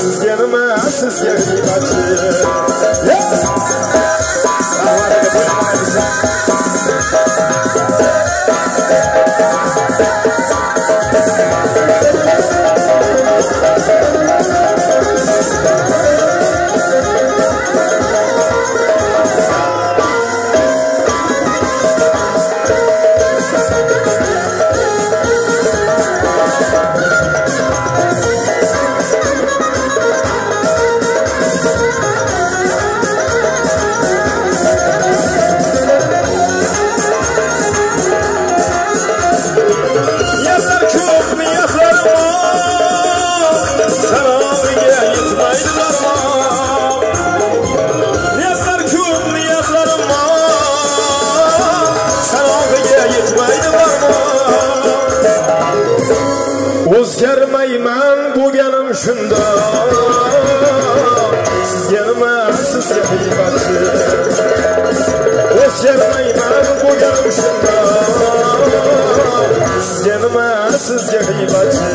sizga nima sizga g'iybatchi O'zgarmayman bo'lganim shunda Sizga nima sizga g'iybatchi O'zgarmayman bo'lganim shunda Sizga nima sizga g'iybatchi